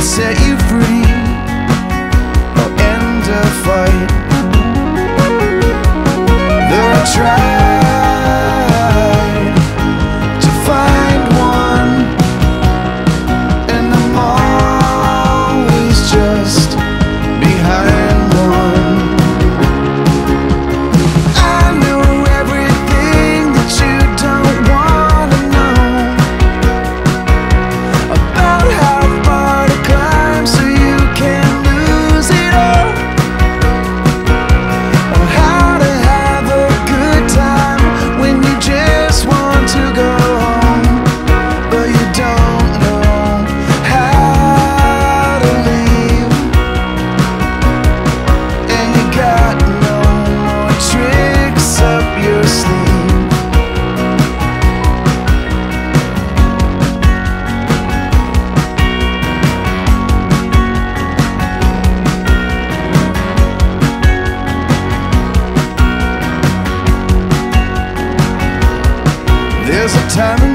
set you free time